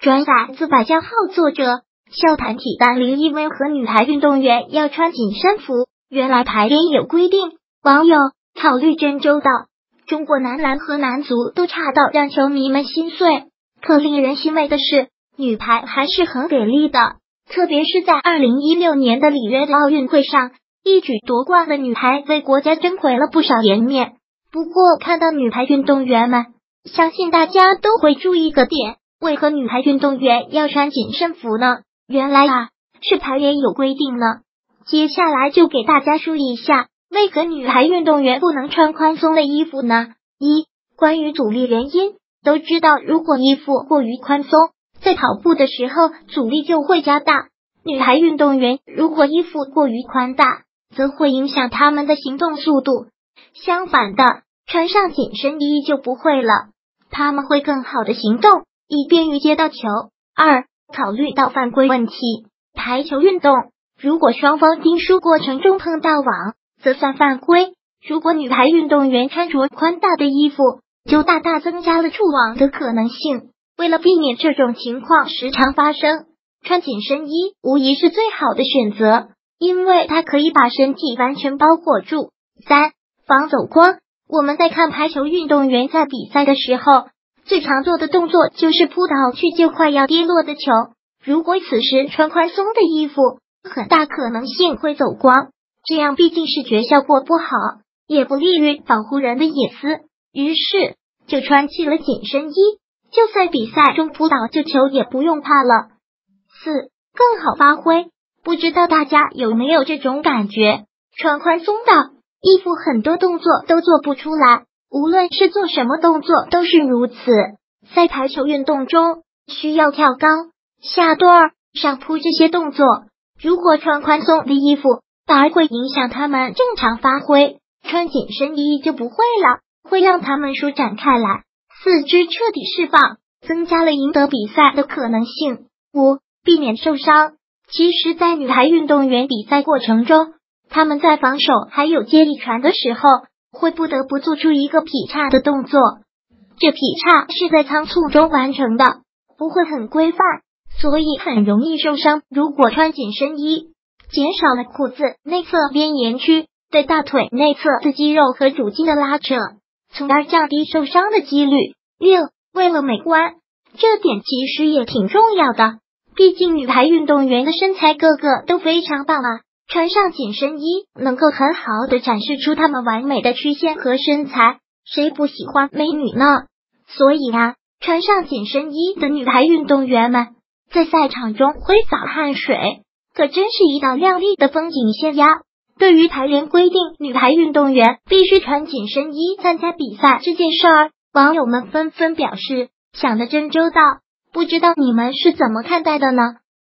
转载自百家号作者笑谈体单林因为和女排运动员要穿紧身服，原来排联有规定。网友考虑真周到，中国男篮和男足都差到让球迷们心碎。可令人欣慰的是，女排还是很给力的，特别是在二零一六年的里约奥运会上，一举夺冠的女排为国家争回了不少颜面。不过，看到女排运动员们，相信大家都会注意个点：为何女排运动员要穿紧身服呢？原来啊，是排联有规定呢。接下来就给大家说一下，为何女排运动员不能穿宽松的衣服呢？一、关于阻力原因，都知道如果衣服过于宽松，在跑步的时候阻力就会加大。女排运动员如果衣服过于宽大，则会影响他们的行动速度。相反的，穿上紧身衣就不会了，他们会更好的行动，以便于接到球。二、考虑到犯规问题，排球运动如果双方经输过程中碰到网，则算犯规。如果女排运动员穿着宽大的衣服，就大大增加了触网的可能性。为了避免这种情况时常发生，穿紧身衣无疑是最好的选择，因为它可以把身体完全包裹住。三。防走光，我们在看排球运动员在比赛的时候，最常做的动作就是扑倒去救快要跌落的球。如果此时穿宽松的衣服，很大可能性会走光，这样毕竟是觉效果不好，也不利于保护人的隐私。于是就穿起了紧身衣，就算比赛中扑倒救球也不用怕了。四更好发挥，不知道大家有没有这种感觉？穿宽松的。衣服很多动作都做不出来，无论是做什么动作都是如此。在排球运动中，需要跳高、下段、上扑这些动作，如果穿宽松的衣服，反而会影响他们正常发挥。穿紧身衣就不会了，会让他们舒展开来，四肢彻底释放，增加了赢得比赛的可能性。五、避免受伤。其实，在女排运动员比赛过程中，他们在防守还有接力传的时候，会不得不做出一个劈叉的动作。这劈叉是在仓促中完成的，不会很规范，所以很容易受伤。如果穿紧身衣，减少了裤子内侧边沿区对大腿内侧的肌肉和主筋的拉扯，从而降低受伤的几率。六，为了美观，这点其实也挺重要的。毕竟女排运动员的身材个个都非常棒啊。穿上紧身衣，能够很好的展示出她们完美的曲线和身材，谁不喜欢美女呢？所以啊，穿上紧身衣的女排运动员们在赛场中挥洒汗水，可真是一道亮丽的风景线呀。对于排联规定女排运动员必须穿紧身衣参加比赛这件事儿，网友们纷纷表示想的真周到，不知道你们是怎么看待的呢？